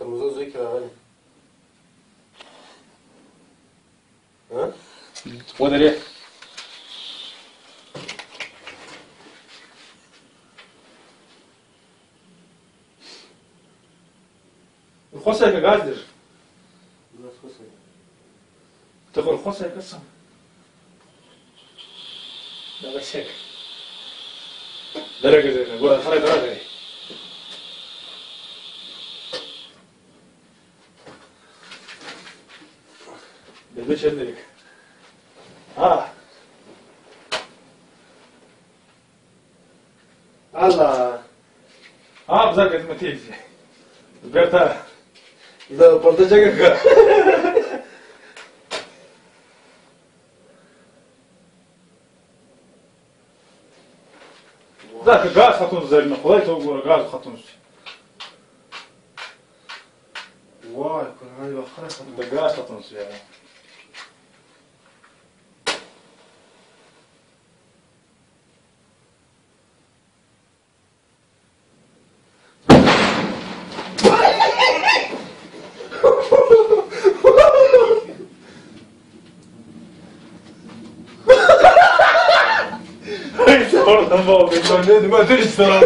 التلفزيون زي كده غالي. ها؟ وده ليه؟ الخصية كجادر تقول الخصه يا قسم. لا بس هيك. درجة درجة خلي درجة Yazı şimdilik. Ah. Алла. А, бзак это Матильзе. Берта. Да, портача как. Да, газ хатун зарина, хулай то гора газ хатун. Вай, курган бахара хатун. Да газ хатун зарина. Oradan bağlı. Ben dedim de işte.